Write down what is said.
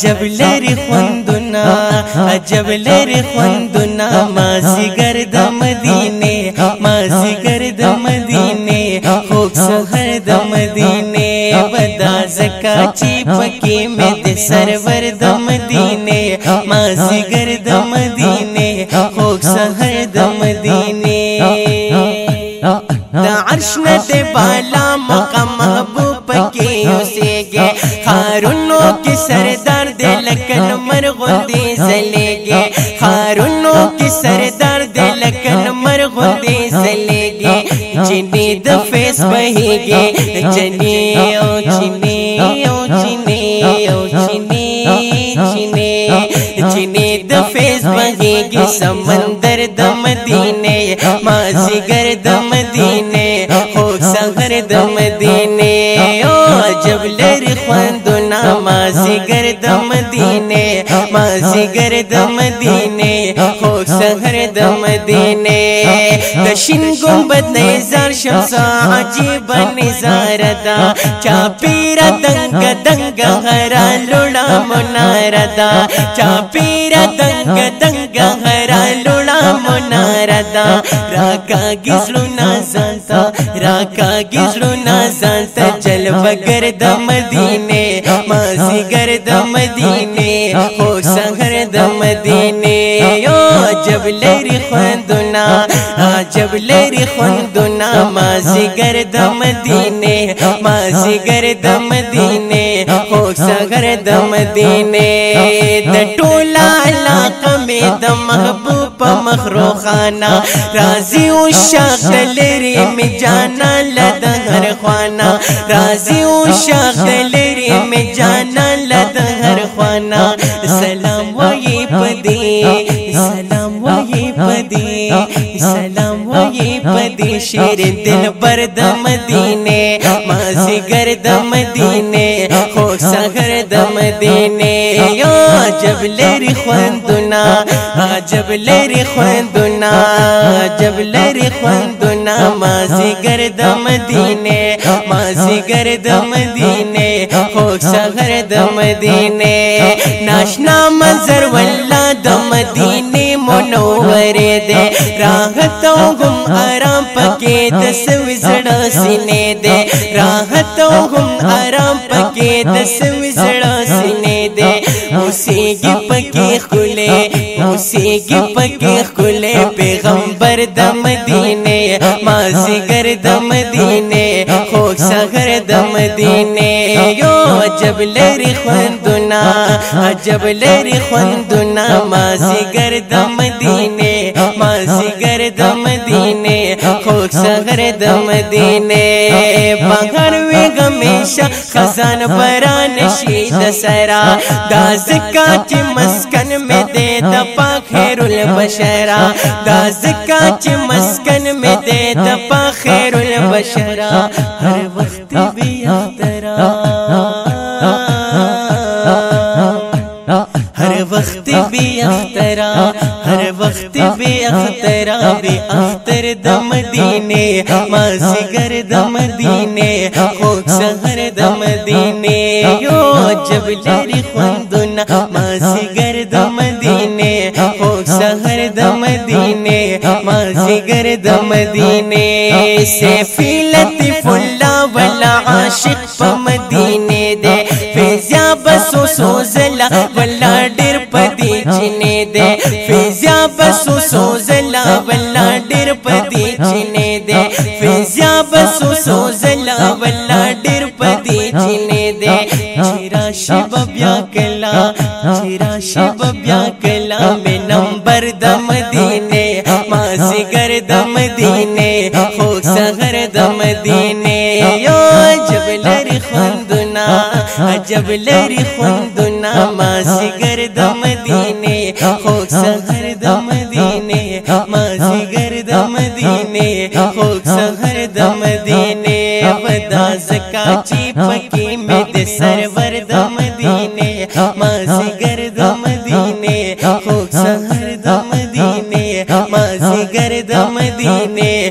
عجب لري خوندنا عجب لري خوندنا ما زیګر د مدینه ما زیګر د مدینه خوب سحر د مدینه بدا زکا چی پکې مې د سرور د مدینه خوک سحر د مدینه دا عرش نه دی بالا مقام محبوب پکی اوسېږي خارونو کې سردار دی لکن مرغوندې زلېږي خارونو کې سردار دی لکن مرغوندې زلېږي چینی د فیس بهيږي چینی او چینی او د فیس گی سمندر دم دینے، ماضی گر دم دینے خو سغر دم دینے۔ او عجب لري خوندونه مازی ګر د مدینه مازی ګر د مدینه سحر د مدینه د شین ګمبد نظر شمس عجیب نظر دا چا پیر دنګ دنګ غرا لوړا منار دا چا پیر دنګ دنګ غرا لوړا منار دا راکا گزلو نازانتا راکا گزلو نازانتا چل بگر د مدینے مازی گر د عجب لري خوندونه عجب لري خوندونه ما زیګر د مدینه ما زیګر د مدینه او سګر د مدینه د ټولا علاقه می د محبوب مخروخانا راضی او شاخ لري می جانا لد هر خوانا راضی او شاخ لري می جانا لد هر خوانا سلام وای پدی سلام وای پدی سلام وای پدی شیر دل بر د مدینه مازی گر د مدینه خو سحر د مدینه یا جب لری خوندنا جب لری خوندنا جب لری خوندنا مازی گر د مدینه مازی گر د مدینه خو سحر د مدینه ناشنا منظر والله د مدینه دے راحت او غم آرام پکې د سوي زړه سینې دے راحت او غم آرام پکې د سوي زړه سینې دے اوسېږي پکې خله اوسېږي پکې خله پیغمبر د مدینه مازیګر د مدینه خوږ سحر د مدینه یو عجب لري خوندونه عجب لري خوندونه مازیګر د مدینه دینے مازی دم دینے خوک سغر دم دینے۔ بغر وی گمیشا خزان بران شید سرا۔ دازکا چی مسکن میں دے دپا خیر البشرا۔ دازکا چی مسکن میں دے دپا خیر البشرا۔ ہر وقت بھی اخترا۔ ہر وقت بھی اخترا۔ ہر وقت بھی اخترا بھی اختر دم دینے مازی گر دم دینے، خوک سہر دم دینے، یو جب لری خوندنا مازی گر دم دینے، خوک سہر دم دینے مازی گر دم دینے سیفی لطف اللہ والا عاشق پا مدینے دے فیضیا بسو سوزلا، ولا پدی چینه ده فیضیا بسو سوزلا ولا ډیر پدی چینه ده فیضیا بسو سوزلا ولا ډیر پدی چینه ده چیرا شب بیا کلا چیرا شب بیا کلا می نمبر د مدینه مازی گر د مدینه خو سحر د مدینه یو جب لری خوندنا عجب لری خوندنا مازی گر د مدینه خو سحر د مدینه مازی گر د مدینه خو سحر د مدینه ودا زکا چی پکی می د سرور د مدینه مازی گر د مدینه خو سحر د مدینه مازی بازی گرد مدینے